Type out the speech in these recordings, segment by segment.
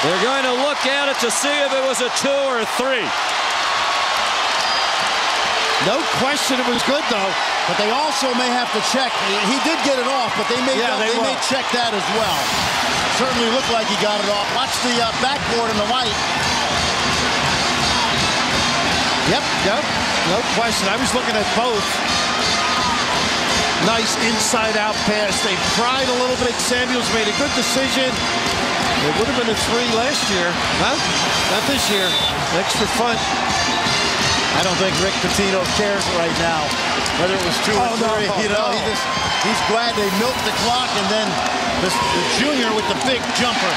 They're going to look at it to see if it was a two or a three. No question it was good, though. But they also may have to check. He did get it off, but they may, Yeah, they, they may check that as well. Certainly looked like he got it off. Watch the uh, backboard in the white. Yep, yep. No question. I was looking at both. Nice inside-out pass. They pried a little bit. Samuels made a good decision. It would have been a three last year. Huh? Not this year. Extra fun. I don't think Rick Pitino cares right now whether it was two Oh, or no, three. you know, no. he just, he's glad they milked the clock and then this, the junior with the big jumper.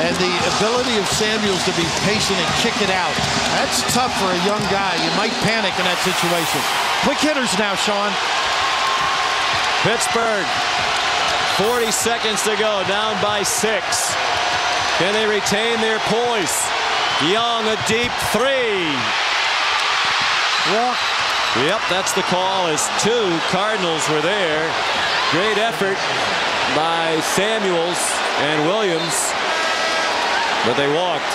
And the ability of Samuels to be patient and kick it out. That's tough for a young guy. You might panic in that situation. Quick hitters now, Sean. Pittsburgh, 40 seconds to go, down by six. Can they retain their poise? Young, a deep three. Walk. Yep, that's the call as two Cardinals were there. Great effort by Samuels and Williams, but they walked.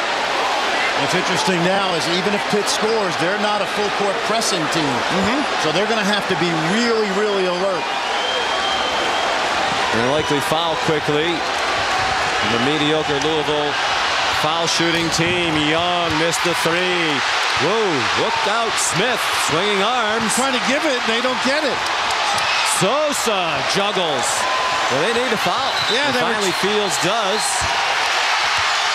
What's interesting now is even if Pitt scores, they're not a full court pressing team. Mm-hmm. So they're going to have to be really, really alert. And likely foul quickly. And the mediocre Louisville foul shooting team. Young missed the three. Whoa, looked out. Smith swinging arms. Trying to give it, they don't get it. Sosa juggles. Well, they need a foul. Yeah, And were- finally Fields does.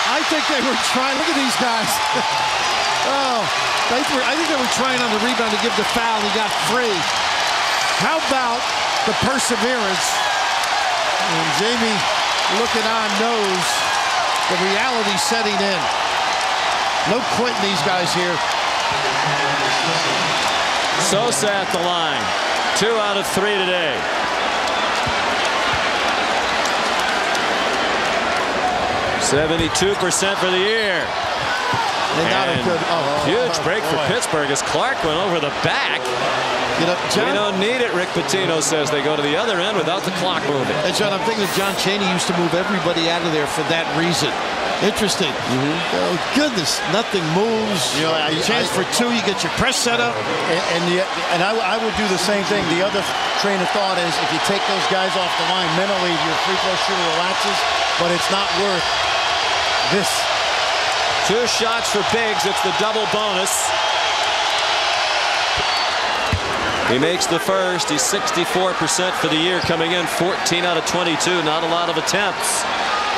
I think they were trying. Look at these guys. oh, they were, I think they were trying on the rebound to give the foul. He got free. How about the perseverance? And Jamie, looking on, knows the reality setting in. No quitting these guys here. Sosa at the line. Two out of three today. Seventy-two percent for the year. And not a good. Oh, oh, Huge oh, break for. Pittsburgh as Clark went over the back. Get up, We don't need it, Rick Pitino says. They go to the other end without the clock moving. Hey, John, I'm thinking of John Chaney used to move everybody out of there for that reason. Interesting. Mm-hmm. Oh, goodness, nothing moves. You know, I- Chance I- for two, you get your press set up. And, and, the, and I, I would do the same thing. The other train of thought is if you take those guys off the line, mentally your free throw shooter relaxes, but it's not worth this. Two shots for Biggs. It's the double bonus. He makes the first. He's 64% for the year coming in. 14 out of 22. Not a lot of attempts.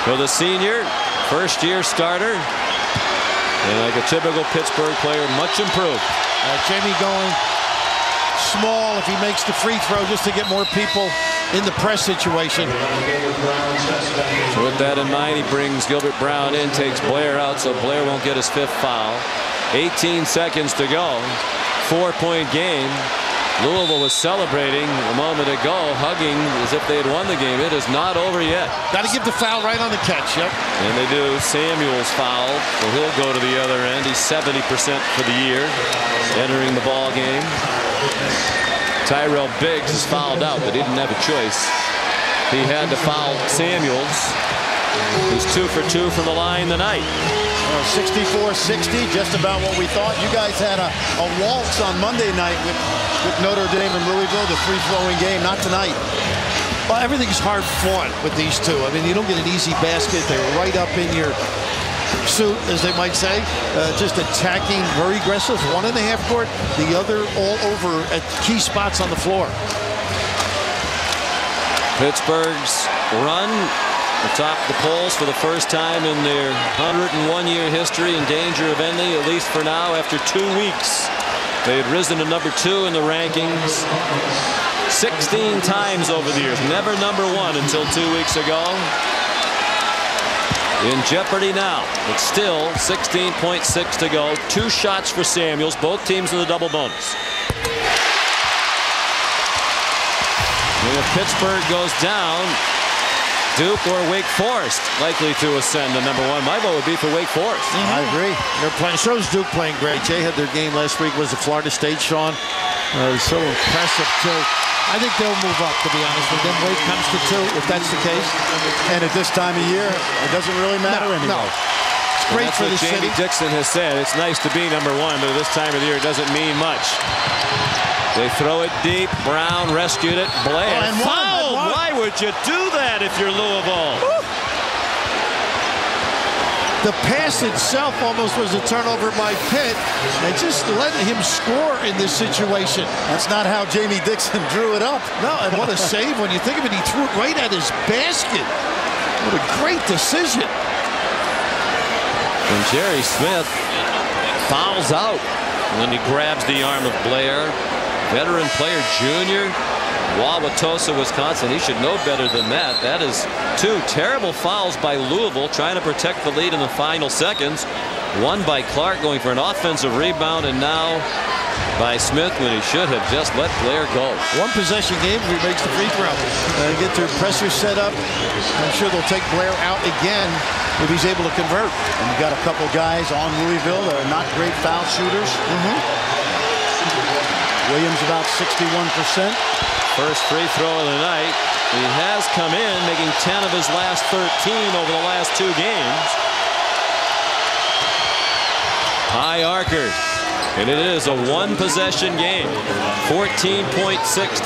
For the senior, first year starter. And like a typical Pittsburgh player, much improved. Uh, Jamie going small if he makes the free throw just to get more people in the press situation. So with that in mind, he brings Gilbert Brown in, takes Blair out, so Blair won't get his fifth foul. 18 seconds to go. Four-point game. Louisville was celebrating a moment ago, hugging as if they had won the game. It is not over yet. Got to give the foul right on the catch. Yep. And they do. Samuels fouled, so he'll go to the other end. He's 70% for the year, entering the ball game. Tyrell Biggs is fouled out, but he didn't have a choice. He had to foul Samuels, who's two for two from the line tonight. 64-60, just about what we thought. You guys had a, a waltz on Monday night with, with Notre Dame and Louisville, the free-flowing game. Not tonight. Well, everything's hard fought with these two. I mean, you don't get an easy basket. They're right up in your suit, as they might say. Uh, just attacking, very aggressive. One in the half court, the other all over at key spots on the floor. Pittsburgh's run atop the polls for the first time in their 101-year history in danger of ending, at least for now, after two weeks. They had risen to number two in the rankings 16 times over the years. Never number one until two weeks ago. In jeopardy now. But still 16.6 to go. Two shots for Samuels. Both teams in the double bonus. And if Pittsburgh goes down, Duke or Wake Forest likely to ascend to number one. My vote would be for Wake Forest. I agree. They're playing. So's Duke playing great. Jay had their game last week. Was the Florida State, Sean? Uh, so impressive too. I think they'll move up. To be honest with them, Wake comes to two if that's the case. And at this time of year, it doesn't really matter no, anymore. no. It's great That's for what the Jamie city. Dixon has said. It's nice to be number one, but at this time of the year, it doesn't mean much. They throw it deep. Brown rescued it. Blair Oh, and one, fouled. and one. Why would you do that if you're Louisville? The pass itself almost was a turnover by Pitt. And just letting him score in this situation. That's not how Jamie Dixon drew it up. No, and what a save. When you think of it, he threw it right at his basket. What a great decision. And Jerry Smith fouls out when he grabs the arm of Blair. Veteran player junior. Wauwatosa, Wisconsin. He should know better than that. That is two terrible fouls by Louisville trying to protect the lead in the final seconds. One by Clark going for an offensive rebound and now by Smith when he should have just let Blair go. One possession game if he makes the free throw. Uh, get their pressure set up. I'm sure they'll take Blair out again if he's able to convert. And you got a couple guys on Louisville that are not great foul shooters. Williams about 61%. First free throw of the night. He has come in making 10 of his last 13 over the last two games. High Archer. And it is a one possession game. 14.6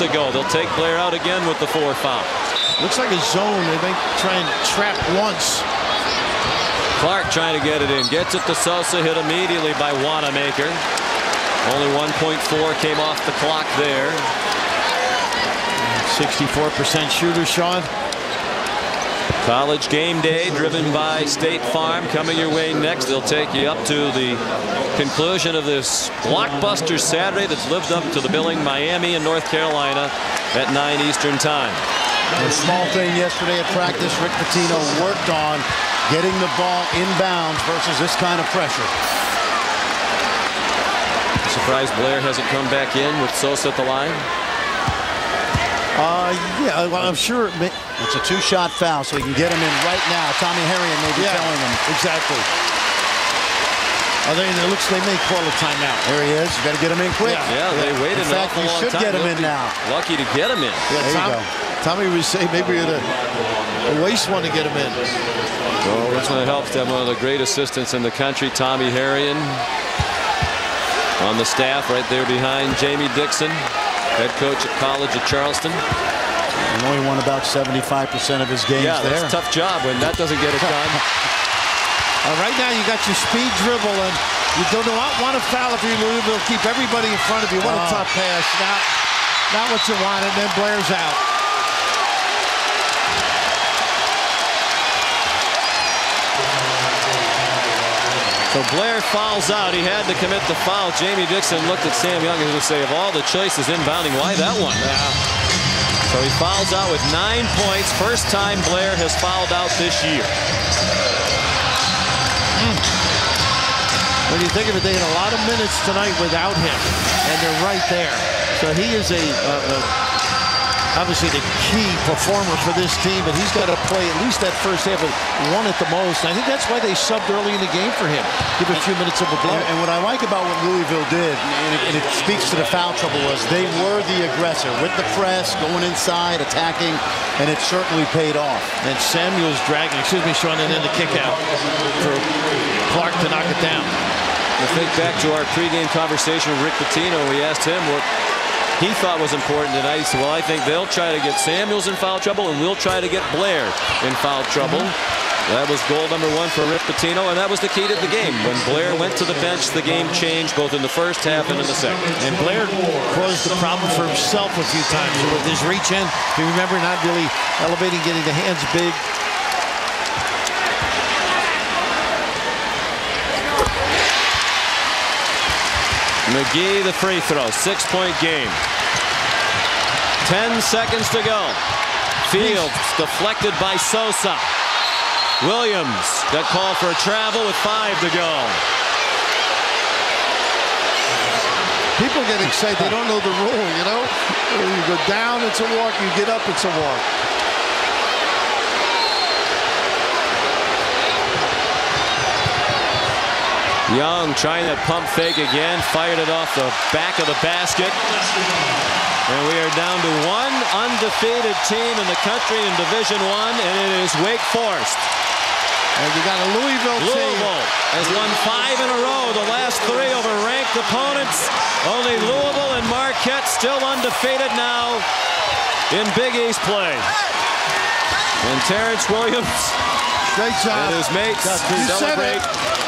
to go. They'll take Blair out again with the four foul. Looks like a zone. They may try and trap once. Clark trying to get it in. Gets it to Sosa. Hit immediately by Wanamaker. Only 1.4 came off the clock there. 64% shooter, Sean. College game day driven by State Farm coming your way next. They'll take you up to the conclusion of this blockbuster Saturday that's lived up to the billing Miami and North Carolina at 9 Eastern time. A small thing yesterday at practice, Rick Pitino worked on getting the ball inbounds versus this kind of pressure. Surprised Blair hasn't come back in with Sosa at the line. Uh, yeah, well, I'm sure. It may, It's a two-shot foul, so he can get him in right now. Tommy Herrion may be yeah, telling him. exactly. Are they, it looks they may call a timeout. There he is. You got to get him in quick. Yeah, they waited In an fact, awful you long should time. get him They'll in now. Lucky to get him in. Yeah, There you go. Tommy was saying maybe we're gonna waste one to get him in. Oh, that's when it helps to have one of the great assistants in the country, Tommy Herrion. On the staff right there behind Jamie Dixon, head coach at College of Charleston. He only won about 75% of his games Yeah, there. that's a tough job when that doesn't get it done. Uh, right now, you got your speed dribble, and you do not want to foul if you're Louisville. Keep everybody in front of you. What a Oh. tough pass. Not, not what you wanted. and then Blair's out. So Blair fouls out. He had to commit the foul. Jamie Dixon looked at Sam Young and to say, of all the choices inbounding, why that one? So he fouls out with nine points. First time Blair has fouled out this year. When you think of it, they had a lot of minutes tonight without him, and they're right there. So he is a uh, uh, obviously the key performer for this team, but he's got to play at least that first half of one at the most. And I think that's why they subbed early in the game for him. Give a few minutes of a blow. And, and what I like about what Louisville did, and it, and it speaks to the foul trouble, was they were the aggressor with the press, going inside, attacking, and it certainly paid off. And Samuel's dragging, excuse me, Sean, and then the kick out for Clark to knock it down. I think back to our pregame conversation with Rick Pitino. We asked him what he thought was important tonight. He said, well, I think they'll try to get Samuels in foul trouble, and we'll try to get Blair in foul trouble. Mm-hmm. That was goal number one for Rick Pitino, and that was the key to the game. When Blair went to the bench, the game changed both in the first half and in the second. And Blair caused the problem for himself a few times with his reach in. You remember, not really elevating, getting the hands big. McGee the free throw, six-point game. Ten seconds to go. Fields deflected by Sosa. Williams got called for a travel with five to go. People get excited. They don't know the rule, you know? You go down, it's a walk. You get up, it's a walk. Young trying that pump fake again, fired it off the back of the basket. And we are down to one undefeated team in the country in Division One, and it is Wake Forest. And you got a Louisville team. Louisville has won five in a row, the last three over ranked opponents. Only Louisville and Marquette still undefeated now in Big East play. And Terrence Williams Great job. and his mates celebrate.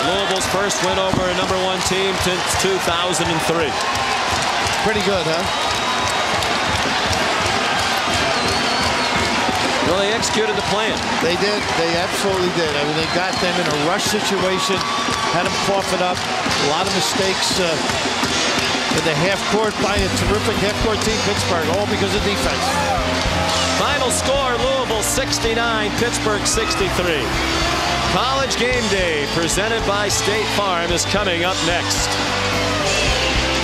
Louisville's first win over a number one team since 2003. Pretty good, huh? Well, they executed the plan. They did. They absolutely did. I mean, they got them in a rush situation, had them cough it up. A lot of mistakes uh, in the half court by a terrific half court team, Pittsburgh, all because of defense. Final score Louisville 69, Pittsburgh 63. College Game Day presented by State Farm is coming up next.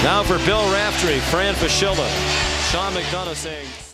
Now for Bill Raftery, Fran Fraschilla, Sean McDonough saying.